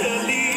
这里。